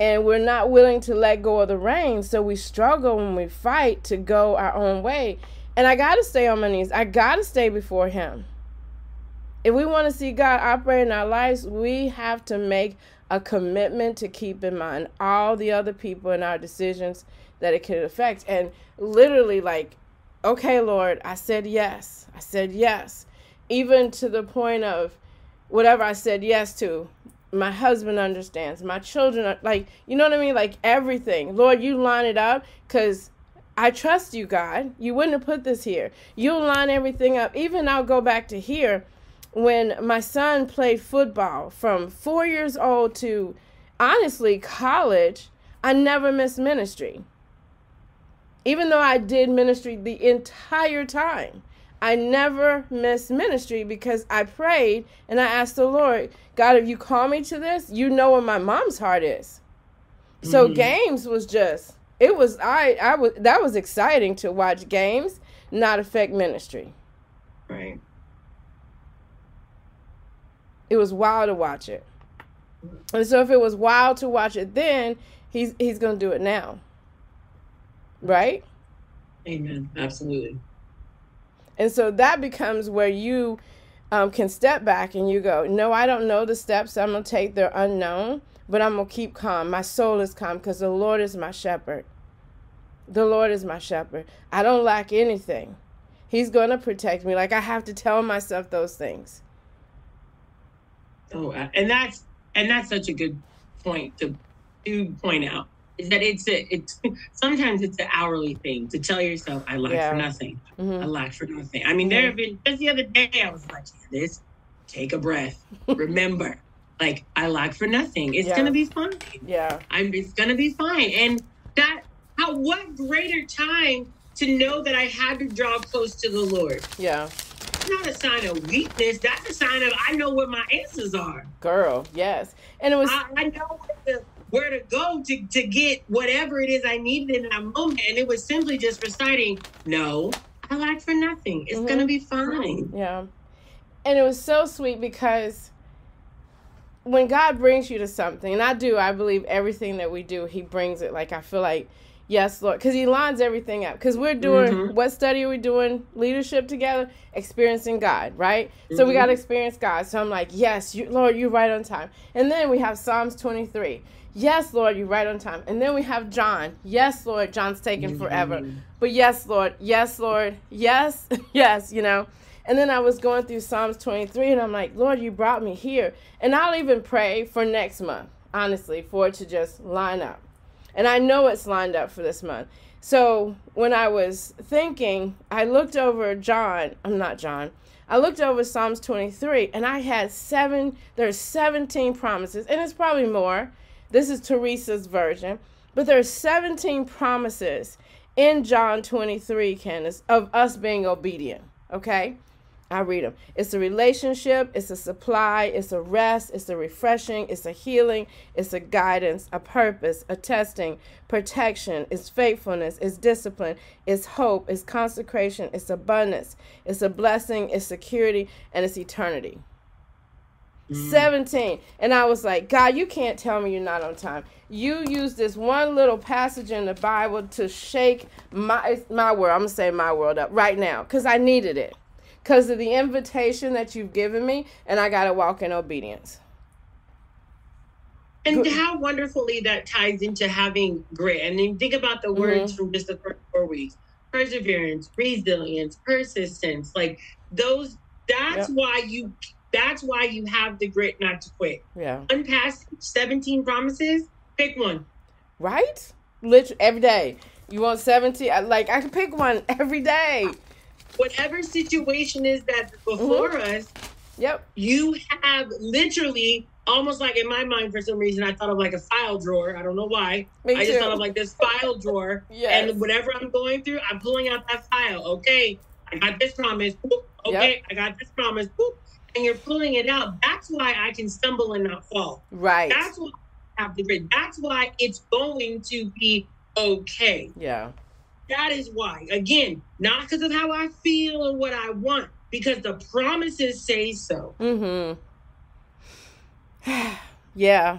And we're not willing to let go of the reins, so we struggle when we fight to go our own way. And I got to stay on my knees. I got to stay before him. If we want to see God operate in our lives, we have to make a commitment to keep in mind all the other people and our decisions that it could affect. And literally, like, okay, Lord, I said yes. I said yes. Even to the point of whatever I said yes to, my husband understands. My children are like, you know what I mean? Like everything. Lord, you line it up because I trust you, God. You wouldn't have put this here. You'll line everything up. Even I'll go back to here when my son played football from four years old to honestly college, I never missed ministry even though I did ministry the entire time, I never missed ministry because I prayed and I asked the Lord, God, if you call me to this, you know where my mom's heart is. So mm-hmm. games was just it was I I was that was exciting to watch games not affect ministry. Right. It was wild to watch it. And so if it was wild to watch it then, he's he's going to do it now right? Amen. Absolutely. And so that becomes where you um, can step back and you go, No, I don't know the steps I'm going to take. They're unknown, but I'm going to keep calm. My soul is calm because the Lord is my shepherd. The Lord is my shepherd. I don't lack anything. He's going to protect me. Like I have to tell myself those things. Oh, and that's and that's such a good point to to point out is that it's a it's sometimes it's an hourly thing to tell yourself I lack yeah. for nothing. Mm-hmm. I lack for nothing. I mean, there have been just the other day I was like, this, take a breath. Remember, like I lack for nothing. It's yeah. gonna be fine. Yeah. I'm it's gonna be fine. And that how what greater time to know that I had to draw close to the Lord. Yeah. It's not a sign of weakness. That's a sign of I know what my answers are. Girl, yes. And it was I, I know what the where to go to, to get whatever it is I needed in that moment. And it was simply just reciting, no, I lack for nothing. It's mm-hmm. going to be fine. Yeah. And it was so sweet because when God brings you to something, and I do, I believe everything that we do, He brings it. Like, I feel like, yes, Lord, because He lines everything up. Because we're doing, mm-hmm. what study are we doing? Leadership together, experiencing God, right? Mm-hmm. So we got to experience God. So I'm like, yes, you, Lord, you're right on time. And then we have Psalms 23 Yes, Lord, you're right on time. And then we have John. Yes, Lord, John's taking mm-hmm. forever. But yes, Lord, yes, Lord, yes, yes, you know. And then I was going through Psalms 23 and I'm like, Lord, you brought me here. And I'll even pray for next month, honestly, for it to just line up. And I know it's lined up for this month. So when I was thinking, I looked over John, I'm not John, I looked over Psalms 23 and I had seven, there's 17 promises, and it's probably more this is Theresa's version. But there are 17 promises in John 23, Candace, of us being obedient. Okay? I read them. It's a relationship, it's a supply, it's a rest, it's a refreshing, it's a healing, it's a guidance, a purpose, a testing, protection, it's faithfulness, it's discipline, it's hope, it's consecration, it's abundance, it's a blessing, it's security, and it's eternity. Mm-hmm. 17. And I was like, God, you can't tell me you're not on time. You use this one little passage in the Bible to shake my my world. I'm gonna say my world up right now because I needed it. Because of the invitation that you've given me, and I gotta walk in obedience. And how wonderfully that ties into having grit. And then think about the words mm-hmm. from just the first four weeks perseverance, resilience, persistence. Like those, that's yep. why you that's why you have the grit not to quit. Yeah. Unpassed 17 promises, pick one. Right? Literally every day. You want 17? Like I can pick one every day. whatever situation is that's before mm-hmm. us, yep, you have literally almost like in my mind for some reason I thought of like a file drawer. I don't know why. Me I just thought of like this file drawer. yes. And whatever I'm going through, I'm pulling out that file. Okay, I got this promise. Okay, yep. I got this promise. And you're pulling it out. That's why I can stumble and not fall. Right. That's why I have the grit. That's why it's going to be okay. Yeah. That is why. Again, not because of how I feel or what I want, because the promises say so. Mm-hmm. yeah.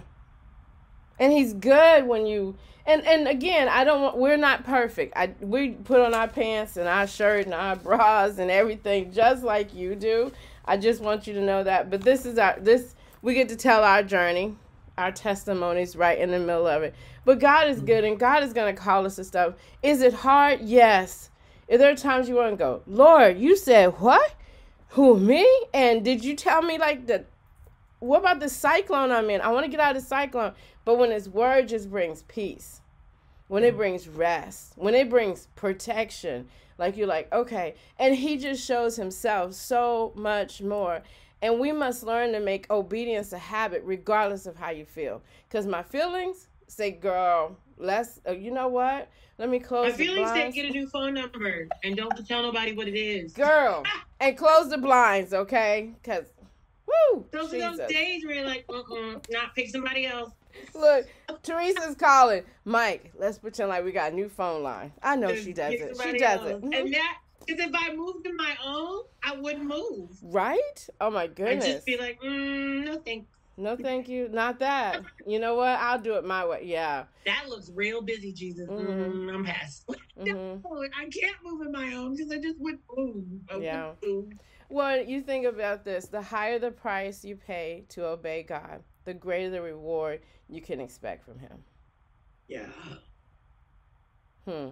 And he's good when you and and again, I don't want we're not perfect. I we put on our pants and our shirt and our bras and everything just like you do. I just want you to know that. But this is our this we get to tell our journey, our testimonies right in the middle of it. But God is good and God is gonna call us to stuff. Is it hard? Yes. If there are times you want to go, Lord, you said what? Who me? And did you tell me like the what about the cyclone I'm in? I want to get out of the cyclone. But when his word just brings peace, when it mm. brings rest, when it brings protection, like you're like, okay. And he just shows himself so much more. And we must learn to make obedience a habit regardless of how you feel. Because my feelings say, girl, let's, uh, you know what? Let me close my feelings say get a new phone number and don't tell nobody what it is. Girl, and close the blinds, okay? Because Woo! Those are those days where you're like, uh-uh, not pick somebody else. Look, Theresa's calling. Mike, let's pretend like we got a new phone line. I know she does it. She does else. it. Mm-hmm. And that because if I moved to my own, I wouldn't move. Right? Oh my goodness. I'd just be like, mm, no thanks. No, thank you. Not that. You know what? I'll do it my way. Yeah. That looks real busy, Jesus. Mm-hmm. Mm, I'm past. Mm-hmm. no, I can't move in my own because I just wouldn't move. I yeah. Would move. Well, you think about this the higher the price you pay to obey God, the greater the reward you can expect from Him. Yeah. Hmm.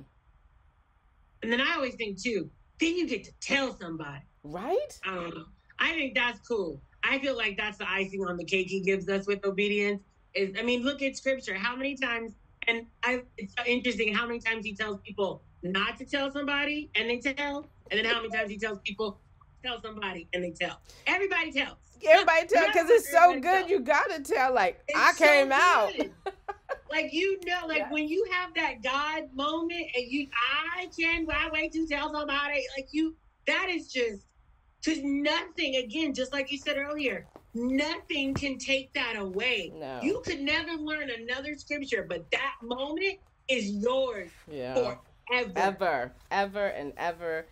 And then I always think, too, then you get to tell somebody. Right? I don't know. I think that's cool. I feel like that's the icing on the cake he gives us with obedience. Is I mean, look at scripture. How many times, and I, it's so interesting how many times he tells people not to tell somebody and they tell, and then how many times he tells people tell somebody and they tell. Everybody tells. Everybody tell because it's so good. You gotta tell. Like it's I came so out. like you know, like yeah. when you have that God moment and you, I can, I wait to tell somebody. Like you, that is just because nothing. Again, just like you said earlier, nothing can take that away. No. You could never learn another scripture, but that moment is yours yeah. forever, ever, ever, and ever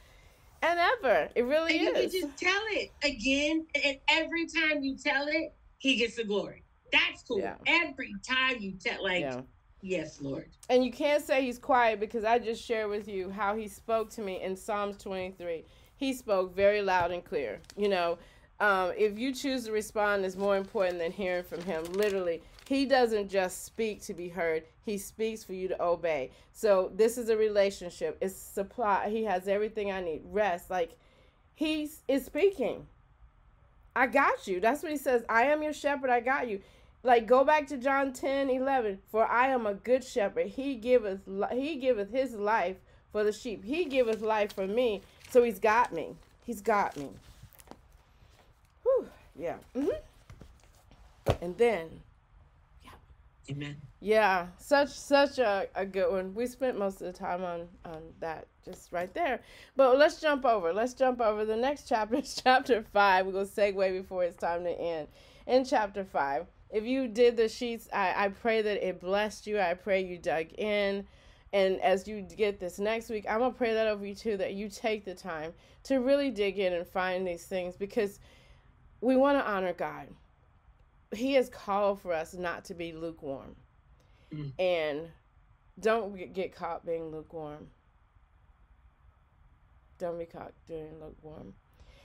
and ever. It really and is. You can just tell it again, and every time you tell it, he gets the glory. That's cool. Yeah. Every time you tell, like, yeah. yes, Lord. And you can't say he's quiet because I just shared with you how he spoke to me in Psalms 23. He spoke very loud and clear. You know, um, if you choose to respond, is more important than hearing from him. Literally, he doesn't just speak to be heard, he speaks for you to obey. So this is a relationship. It's supply. He has everything I need. Rest. Like he is speaking. I got you. That's what he says. I am your shepherd. I got you. Like go back to John 10, 11. For I am a good shepherd. He giveth he giveth his life for the sheep. He giveth life for me. So he's got me. He's got me. Whew. Yeah. Mm-hmm. And then Yeah. Amen. Yeah, such such a, a good one. We spent most of the time on on that just right there. But let's jump over. Let's jump over. The next chapter is chapter five. We're gonna segue before it's time to end. In chapter five. If you did the sheets, I, I pray that it blessed you. I pray you dug in. And as you get this next week, I'm gonna pray that over you too, that you take the time to really dig in and find these things because we want to honor God he has called for us not to be lukewarm. Mm. And don't get caught being lukewarm. Don't be caught doing lukewarm.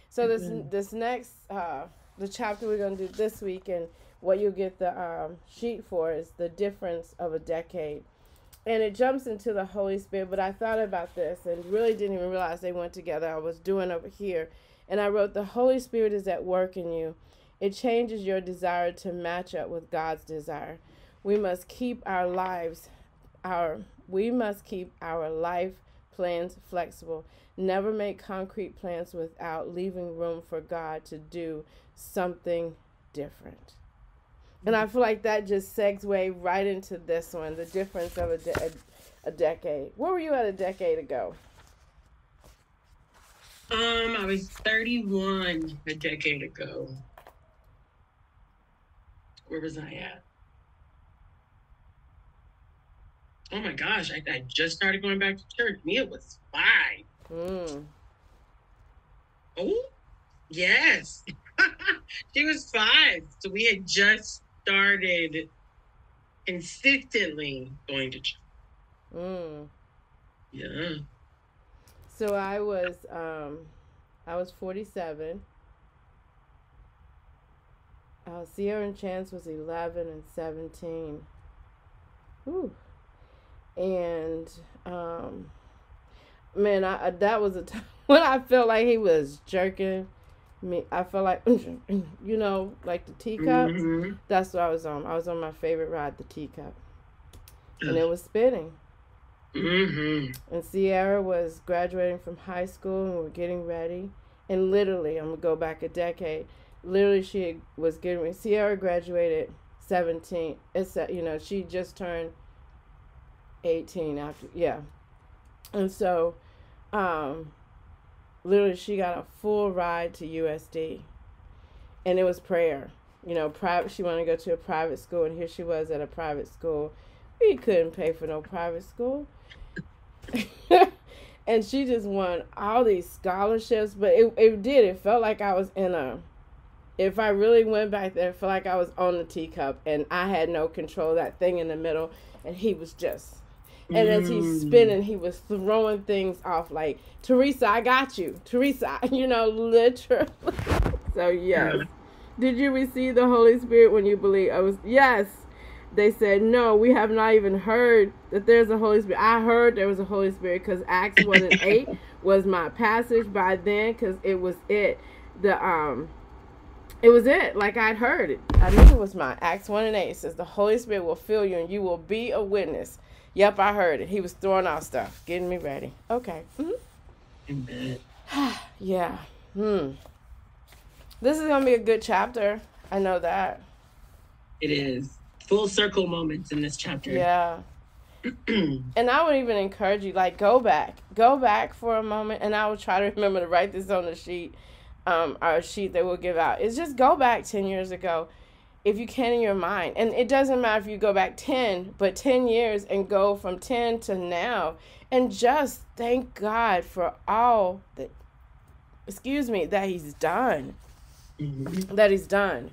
So this mm-hmm. this next uh, the chapter we're gonna do this week and what you'll get the um, sheet for is the difference of a decade. And it jumps into the Holy Spirit, but I thought about this and really didn't even realize they went together. I was doing over here and I wrote the Holy Spirit is at work in you it changes your desire to match up with God's desire. We must keep our lives our we must keep our life plans flexible. Never make concrete plans without leaving room for God to do something different. And I feel like that just segue right into this one the difference of a, de- a decade. Where were you at a decade ago? Um, I was 31 a decade ago. Where was I at? Oh my gosh, I, I just started going back to church. Mia was five. Mm. Oh, yes. she was five. So we had just started consistently going to church. Mm. Yeah. So I was um I was 47. Uh, Sierra and Chance was 11 and 17. Ooh. And um man, I, that was a time when I felt like he was jerking me. I felt like you know, like the teacup. Mm-hmm. That's what I was on. I was on my favorite ride, the teacup. And it was spinning. Mm-hmm. And Sierra was graduating from high school and we were getting ready. And literally, I'm gonna go back a decade. Literally, she was getting Sierra graduated 17. It's you know she just turned 18 after yeah. And so, um, literally, she got a full ride to USD, and it was prayer. You know, private. She wanted to go to a private school, and here she was at a private school. We couldn't pay for no private school. and she just won all these scholarships, but it, it did. It felt like I was in a. If I really went back there, it felt like I was on the teacup and I had no control. That thing in the middle, and he was just. And as he's mm. spinning, he was throwing things off like, Theresa, I got you. Theresa, you know, literally. so, yes. Did you receive the Holy Spirit when you believe? I was, yes they said, No, we have not even heard that there's a Holy Spirit. I heard there was a Holy Spirit because Acts 1 and 8 was my passage by then because it was it. The, um, it was it. Like I'd heard it. I knew it was mine. Acts 1 and 8 says, The Holy Spirit will fill you and you will be a witness. Yep, I heard it. He was throwing out stuff, getting me ready. Okay. Amen. yeah. Hmm. This is going to be a good chapter. I know that. It is full circle moments in this chapter. Yeah. and I would even encourage you, like, go back, go back for a moment, and I will try to remember to write this on the sheet, um, our sheet that we'll give out. Is just go back ten years ago, if you can in your mind, and it doesn't matter if you go back ten, but ten years and go from ten to now, and just thank God for all that, excuse me, that He's done, Mhm. that He's done.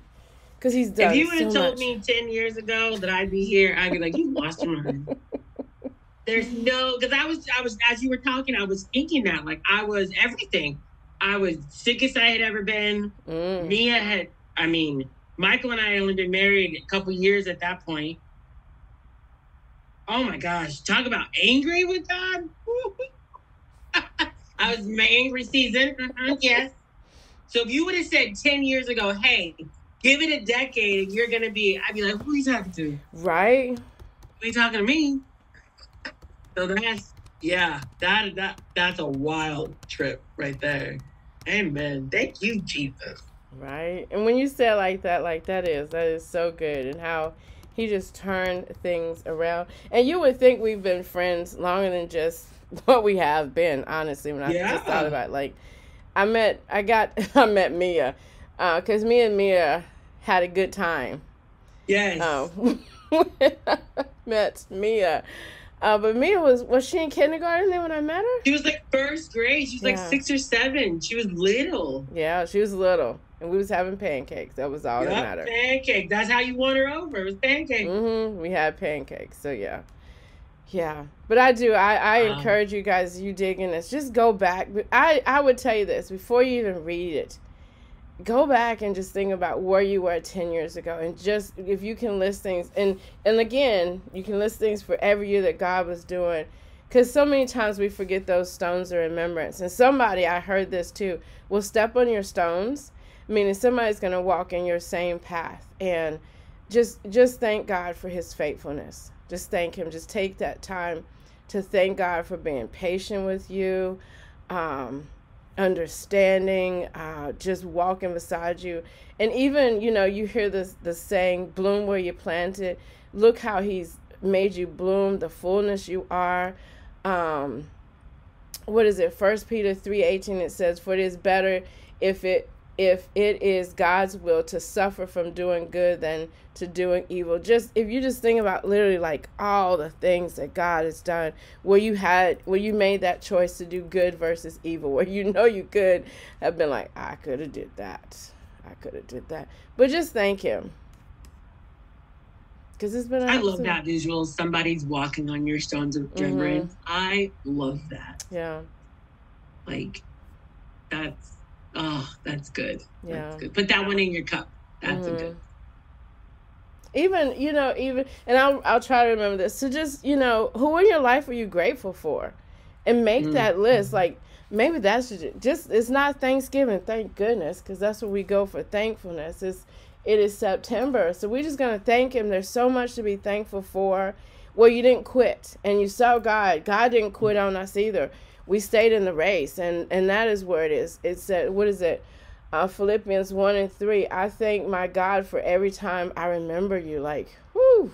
Because he's done If you would have so told much. me 10 years ago that I'd be here, I'd be like, you lost your mind. There's no, because I was, I was, as you were talking, I was thinking that, like, I was everything. I was sickest I had ever been. Mm. Mia had, I mean, Michael and I had only been married a couple years at that point. Oh my gosh, talk about angry with God. I was my angry season. Mhm, yes. So if you would have said 10 years ago, hey, give it a decade and you're going to be, I'd be like, who are you talking to? Right? Who you talking to me? So that's, yeah, that, that that's a wild trip right there. Amen. Thank you, Jesus. Right. And when you say it like that, like that is, that is so good. And how he just turned things around. And you would think we've been friends longer than just what we have been, honestly, when I just thought about it. Like, I met, I got, I met Mia. Uh, because me and Mia had a good time. Yes. Um, met Mia. Uh, but Mia was, was she in kindergarten then when I met her? She was like first grade. She was like six or seven. She was little. Yeah, she was little. And we was having pancakes. That was all that Yup, mattered. pancake. That's how you won her over. It was pancake. Mm-hmm. We had pancakes. So yeah. Yeah. But I do. I, I Wow. encourage you guys, you dig in this, just go back. I, I would tell you this before you even read it. Go back and just think about where you were 10 years ago. And just if you can list things and and again, you can list things for every year that God was doing. Because so many times we forget those stones of remembrance. And somebody, I heard this too, will step on your stones, meaning somebody's going to walk in your same path. And just just thank God for his faithfulness. Just thank him. Just take that time to thank God for being patient with you, um, understanding, uh, just walking beside you. And even, you know, you hear this the saying, bloom where you planted. Look how he's made you bloom, the fullness you are. Um, what is it? First Peter 3:18 it says, For it is better if it if it is God's will to suffer from doing good than to doing evil. Just if you just think about literally like all the things that God has done, where you had where you made that choice to do good versus evil, where you know you could have been like, I could have did that. I could have did that. But just thank him. Cause it's been I love that visual. Somebody's walking on your stones of remembrance. Mm-hmm. I love that. Yeah. Like that's Oh, that's good. Yeah. That's good. Put that one in your cup. That's mm-hmm. a good. Even you know, even and I'll I'll try to remember this. So just you know, who in your life are you grateful for, and make mm-hmm. that list. Like maybe that's just it's not Thanksgiving, thank goodness, because that's what we go for thankfulness. It's it is September, so we're just gonna thank Him. There's so much to be thankful for. Well, you didn't quit, and you saw God. God didn't quit on us either we stayed in the race and and that is where it is. It said what is it? Uh, philippians 1 and 3 i thank my god for every time i remember you. Like whoo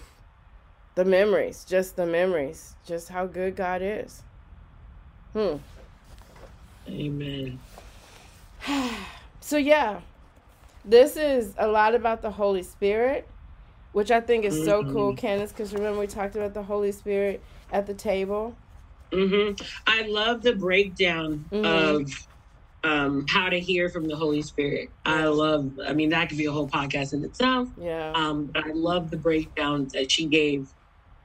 the memories just the memories just how good god is. Hmm. Amen. So yeah this is a lot about the holy spirit which i think is mm-hmm. so cool candace because remember we talked about the holy spirit at the table Mm-hmm. I love the breakdown mm-hmm. of um, how to hear from the Holy Spirit. I love, I mean, that could be a whole podcast in itself. Yeah. Um, but I love the breakdown that she gave,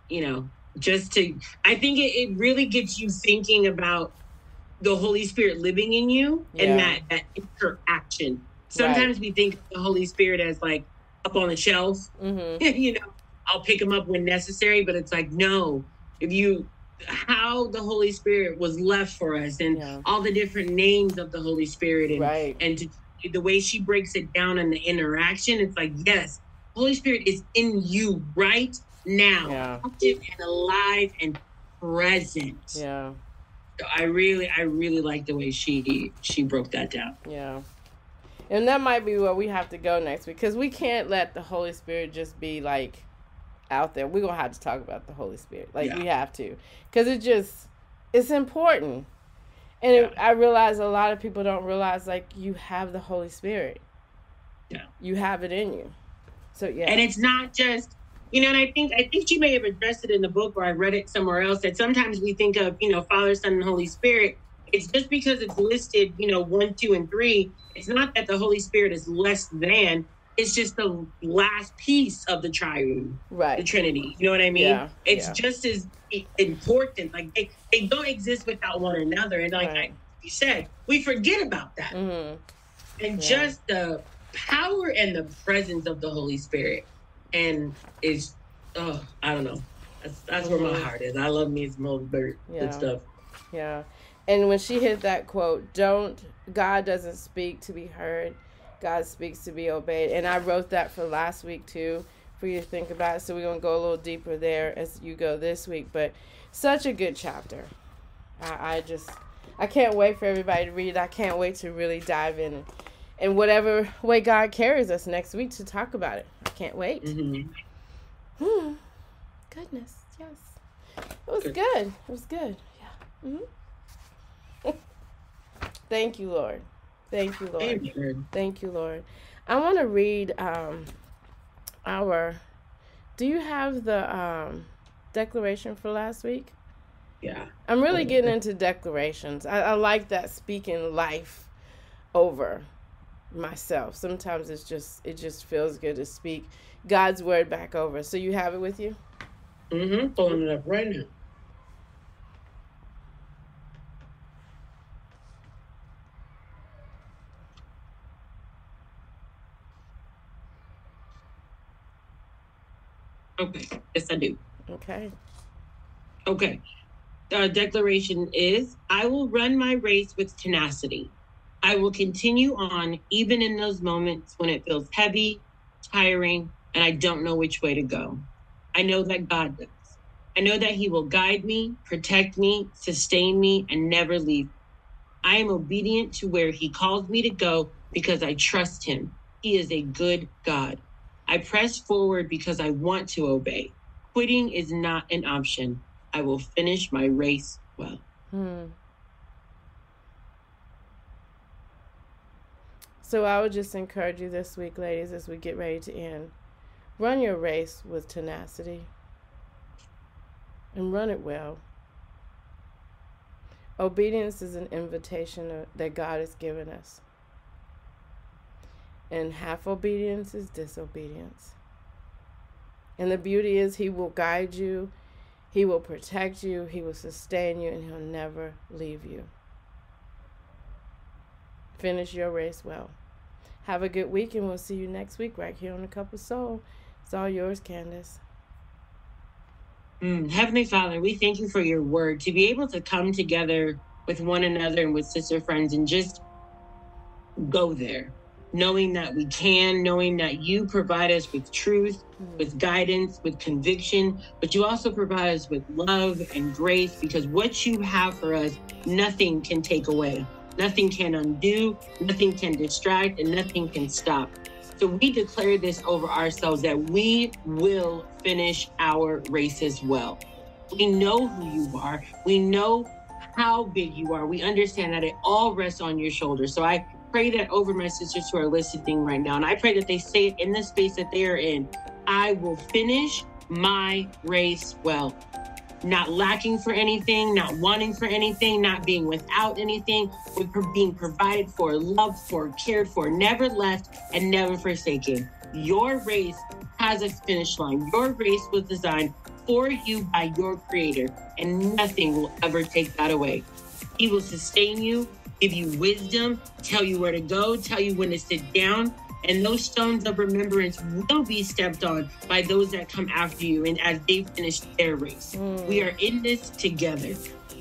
you know, just to, I think it, it really gets you thinking about the Holy Spirit living in you yeah. and that, that interaction. Sometimes right. we think of the Holy Spirit as like up on the shelf, mm-hmm. you know, I'll pick him up when necessary, but it's like, no, if you how the Holy Spirit was left for us and yeah. all the different names of the Holy Spirit and right. and to, the way she breaks it down in the interaction, it's like, yes, Holy Spirit is in you right now, yeah. active and alive and present. Yeah. So I really, I really like the way she she broke that down. Yeah. And that might be where we have to go next because we can't let the Holy Spirit just be like out there. We're gonna have to talk about the Holy Spirit. Like yeah. we have to, because it just it's important. And yeah. it, I realize a lot of people don't realize like you have the Holy Spirit. Yeah, you have it in you. So yeah, and it's not just you know. And I think I think you may have addressed it in the book, or I read it somewhere else. That sometimes we think of you know Father, Son, and Holy Spirit. It's just because it's listed, you know, one, two, and three. It's not that the Holy Spirit is less than it's just the last piece of the triune, right? The Trinity. You know what I mean? Yeah, it's yeah. just as important. Like they, they don't exist without one another. And like right. you said, we forget about that. Mm-hmm. And yeah. just the power and the presence of the Holy Spirit, and it's oh, I don't know. That's that's mm-hmm. where my mm-hmm. heart is. I love me some old bird yeah. stuff. Yeah. And when she hit that quote, "Don't God doesn't speak to be heard." God speaks to be obeyed. And I wrote that for last week too, for you to think about. So we're going to go a little deeper there as you go this week. But such a good chapter. I, I just, I can't wait for everybody to read. I can't wait to really dive in in whatever way God carries us next week to talk about it. I can't wait. Mm-hmm. Hmm. Goodness, yes. It was good. good. It was good. Yeah. Mm-hmm. Thank you, Lord. Thank you, Lord. Amen. Thank you, Lord. I want to read um, our. Do you have the um, declaration for last week? Yeah. I'm really getting into declarations. I, I like that speaking life over myself. Sometimes it's just it just feels good to speak God's word back over. So you have it with you? Mm-hmm. Pulling it up right now. Okay. Yes, I do. Okay. Okay. The declaration is I will run my race with tenacity. I will continue on even in those moments when it feels heavy, tiring, and I don't know which way to go. I know that God does. I know that He will guide me, protect me, sustain me, and never leave. I am obedient to where He calls me to go because I trust Him. He is a good God. I press forward because I want to obey. Quitting is not an option. I will finish my race well. Hmm. So I would just encourage you this week, ladies, as we get ready to end. Run your race with tenacity and run it well. Obedience is an invitation that God has given us. And half obedience is disobedience. And the beauty is, He will guide you, He will protect you, He will sustain you, and He'll never leave you. Finish your race well. Have a good week, and we'll see you next week right here on the Cup of Soul. It's all yours, Candace. Mm, Heavenly Father, we thank you for your word to be able to come together with one another and with sister friends and just go there, knowing that we can, knowing that you provide us with truth, mm. with guidance, with conviction, but you also provide us with love and grace because what you have for us, nothing can take away. Nothing can undo, nothing can distract, and nothing can stop. So we declare this over ourselves that we will finish our races well. We know who you are. We know how big you are. We understand that it all rests on your shoulders. So I pray that over my sisters who are listening right now, and I pray that they say it in the space that they are in. I will finish my race well not lacking for anything, not wanting for anything, not being without anything, with being provided for, loved for, cared for, never left, and never forsaken. Your race has a finish line. Your race was designed for you by your creator, and nothing will ever take that away. He will sustain you, give you wisdom, tell you where to go, tell you when to sit down, and those stones of remembrance will be stepped on by those that come after you and as they finish their race. Mm. We are in this together.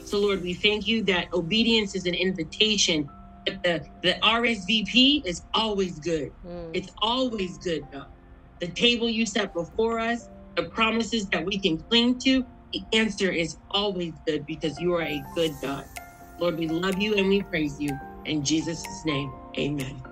So, Lord, we thank you that obedience is an invitation. The, the RSVP is always good. Mm. It's always good, God. The table you set before us, the promises that we can cling to, the answer is always good because you are a good God. Lord, we love you and we praise you. In Jesus' name, amen.